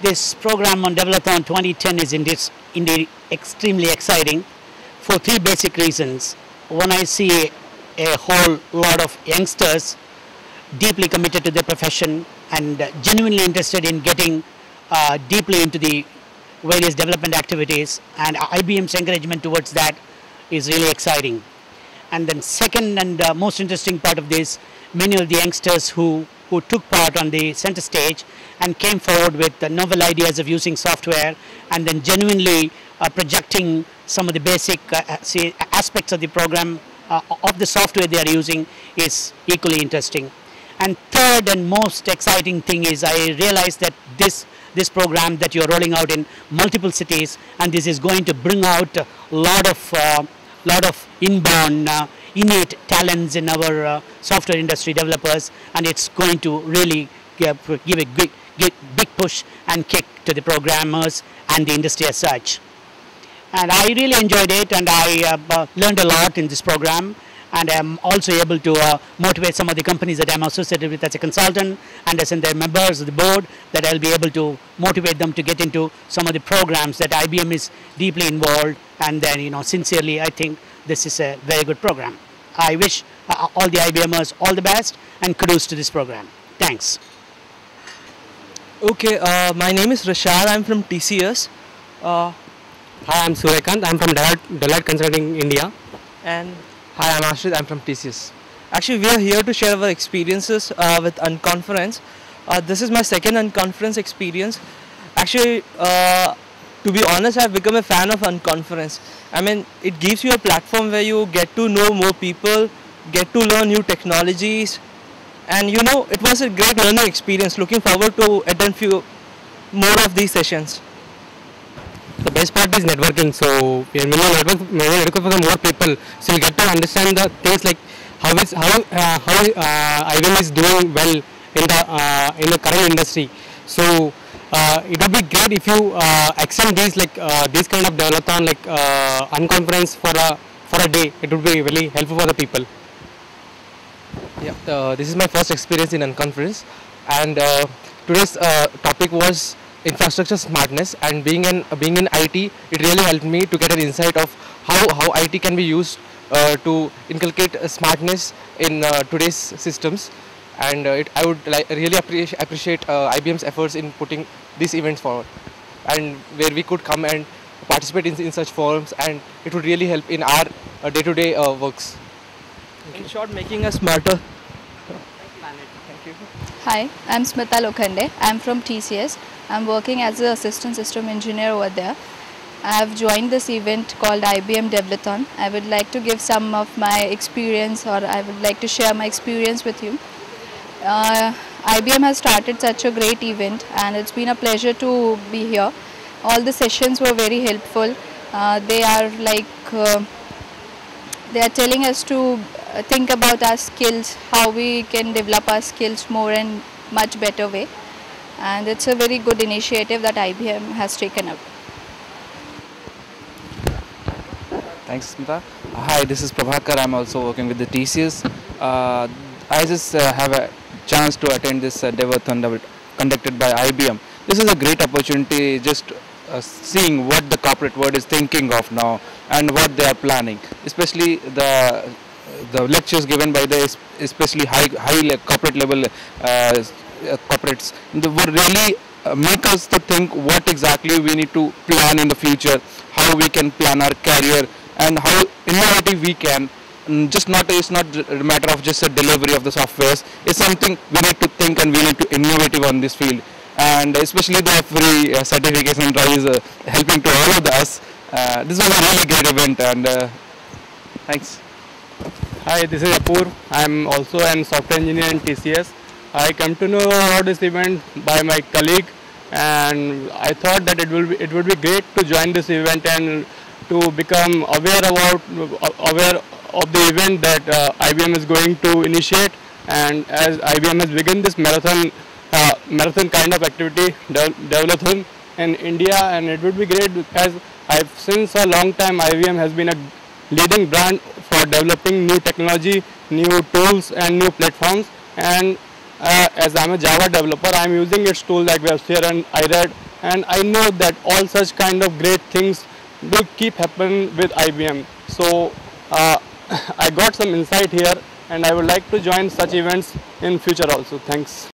This program on Develothon 2010 is indeed, indeed extremely exciting for three basic reasons. One, I see a whole lot of youngsters deeply committed to their profession and genuinely interested in getting uh, deeply into the various development activities and IBM's encouragement towards that is really exciting. And then second and uh, most interesting part of this, many of the youngsters who, who took part on the center stage and came forward with uh, novel ideas of using software and then genuinely uh, projecting some of the basic uh, say, aspects of the program uh, of the software they are using is equally interesting. And third and most exciting thing is I realized that this this program that you're rolling out in multiple cities and this is going to bring out a lot of uh, lot of inborn uh, innate talents in our uh, software industry developers and it's going to really give, a big, big push and kick to the programmers and the industry as such and I really enjoyed it and I uh, learned a lot in this program and I'm also able to uh, motivate some of the companies that I'm associated with as a consultant and as in their members of the board that I'll be able to motivate them to get into some of the programs that IBM is deeply involved and then you know sincerely I think this is a very good program. I wish uh, all the IBMers all the best and kudos to this program. Thanks. Okay, uh, my name is Rashad. I'm from TCS. Uh, Hi, I'm Suryakant. I'm from Deloitte, Deloitte Consulting India. And Hi, I'm Ashrit. I'm from TCS. Actually, we are here to share our experiences uh, with Unconference. Uh, this is my second Unconference experience. Actually, uh, to be honest, I've become a fan of Unconference. I mean, it gives you a platform where you get to know more people, get to learn new technologies, and you know, it was a great learning experience. Looking forward to attend few more of these sessions the best part is networking. So when you network, you network with more people, so you get to understand the things like how is how uh, how uh, IBM is doing well in the uh, in the current industry. So it would be great if you uh, extend these like uh, these kind of development like uh, unconference for a for a day. It would be really helpful for the people. Yeah, this is my first experience in unconference, and today's topic was infrastructure smartness and being in being in IT it really helped me to get an insight of how, how IT can be used uh, to inculcate smartness in uh, today's systems and uh, it, I would like really appreciate, appreciate uh, IBM's efforts in putting these events forward and where we could come and participate in, in such forums and it would really help in our uh, day-to-day uh, works. In short, making us smarter. Thank you. Hi, I'm Smita Lokhande. I'm from TCS. I'm working as an assistant system engineer over there. I have joined this event called IBM Develothon. I would like to give some of my experience or I would like to share my experience with you. Uh, IBM has started such a great event and it's been a pleasure to be here. All the sessions were very helpful. Uh, they are like, uh, they are telling us to think about our skills, how we can develop our skills more and much better way and it's a very good initiative that IBM has taken up. Thanks, Smita. Hi, this is Prabhakar. I'm also working with the TCS. Uh, I just uh, have a chance to attend this uh, Devathon conducted by IBM. This is a great opportunity just uh, seeing what the corporate world is thinking of now and what they are planning, especially the the lectures given by the especially high high corporate level uh, uh, corporates would really uh, make us to think what exactly we need to plan in the future, how we can plan our career and how innovative we can. And just not it's not a matter of just a delivery of the softwares. It's something we need to think and we need to innovative on this field. And especially the free uh, certification drive is uh, helping to all of us. Uh, this was a really great event and uh, thanks. Hi, this is Apur. I'm also an software engineer in TCS. I come to know about this event by my colleague and I thought that it will be, it would be great to join this event and to become aware about aware of the event that uh, IBM is going to initiate. And as IBM has begun this marathon uh, marathon kind of activity de development in India and it would be great because I've since a long time IBM has been a leading brand for developing new technology, new tools and new platforms. And uh, as I'm a Java developer, I'm using its tool like WebSphere and IRED and I know that all such kind of great things will keep happening with IBM. So uh, I got some insight here and I would like to join such events in future also. Thanks.